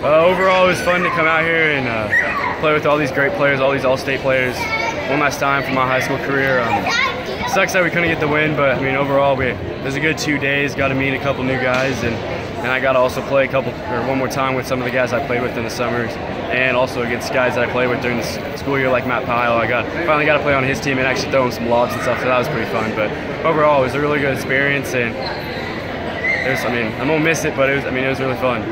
Uh, overall, it was fun to come out here and uh, play with all these great players, all these all-state players. One last time for my high school career. Um, sucks that we couldn't get the win, but I mean overall, we it was a good two days. Got to meet a couple new guys, and and I got to also play a couple or one more time with some of the guys I played with in the summers, and also against guys that I played with during the school year, like Matt Pyle. I got finally got to play on his team and actually throw him some lobs and stuff, so that was pretty fun. But overall, it was a really good experience, and was, I mean I'm gonna miss it, but it was I mean it was really fun.